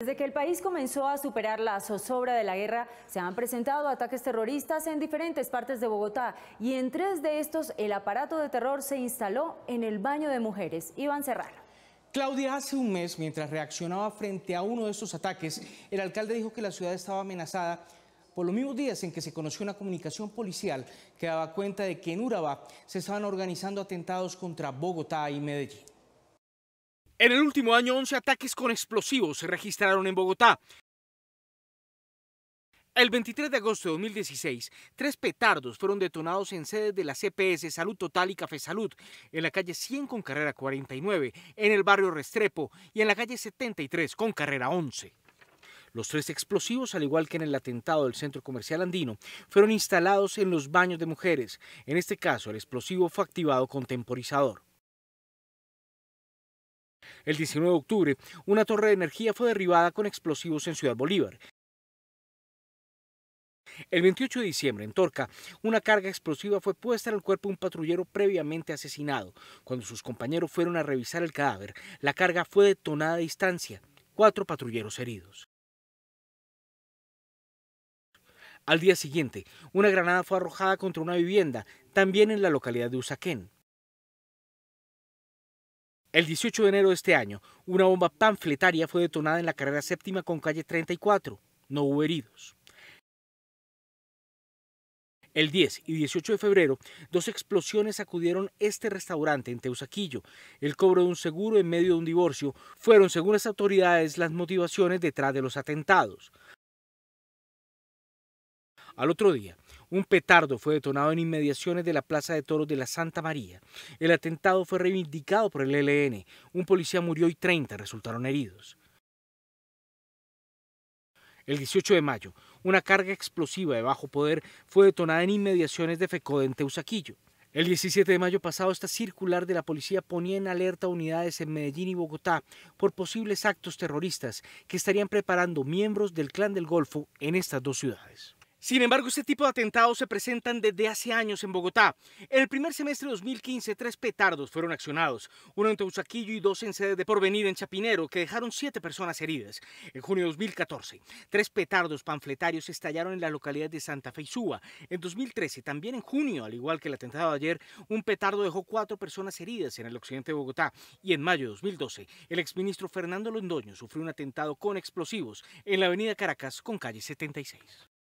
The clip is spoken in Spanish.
Desde que el país comenzó a superar la zozobra de la guerra, se han presentado ataques terroristas en diferentes partes de Bogotá y en tres de estos el aparato de terror se instaló en el baño de mujeres. Iván Serrano. Claudia, hace un mes, mientras reaccionaba frente a uno de estos ataques, el alcalde dijo que la ciudad estaba amenazada por los mismos días en que se conoció una comunicación policial que daba cuenta de que en Urabá se estaban organizando atentados contra Bogotá y Medellín. En el último año, 11 ataques con explosivos se registraron en Bogotá. El 23 de agosto de 2016, tres petardos fueron detonados en sedes de la CPS Salud Total y Café Salud, en la calle 100 con carrera 49, en el barrio Restrepo y en la calle 73 con carrera 11. Los tres explosivos, al igual que en el atentado del centro comercial andino, fueron instalados en los baños de mujeres. En este caso, el explosivo fue activado con temporizador. El 19 de octubre, una torre de energía fue derribada con explosivos en Ciudad Bolívar. El 28 de diciembre, en Torca, una carga explosiva fue puesta en el cuerpo de un patrullero previamente asesinado. Cuando sus compañeros fueron a revisar el cadáver, la carga fue detonada a distancia. Cuatro patrulleros heridos. Al día siguiente, una granada fue arrojada contra una vivienda, también en la localidad de Usaquén. El 18 de enero de este año, una bomba panfletaria fue detonada en la carrera séptima con calle 34. No hubo heridos. El 10 y 18 de febrero, dos explosiones sacudieron este restaurante en Teusaquillo. El cobro de un seguro en medio de un divorcio fueron, según las autoridades, las motivaciones detrás de los atentados. Al otro día, un petardo fue detonado en inmediaciones de la Plaza de Toros de la Santa María. El atentado fue reivindicado por el ELN. Un policía murió y 30 resultaron heridos. El 18 de mayo, una carga explosiva de bajo poder fue detonada en inmediaciones de FECODE en Teusaquillo. El 17 de mayo pasado, esta circular de la policía ponía en alerta unidades en Medellín y Bogotá por posibles actos terroristas que estarían preparando miembros del Clan del Golfo en estas dos ciudades. Sin embargo, este tipo de atentados se presentan desde hace años en Bogotá. En el primer semestre de 2015, tres petardos fueron accionados, uno en Teusaquillo y dos en sede de Porvenir en Chapinero, que dejaron siete personas heridas. En junio de 2014, tres petardos panfletarios estallaron en la localidad de Santa Fe y. En 2013, también en junio, al igual que el atentado de ayer, un petardo dejó cuatro personas heridas en el occidente de Bogotá. Y en mayo de 2012, el exministro Fernando Londoño sufrió un atentado con explosivos en la avenida Caracas con calle 76.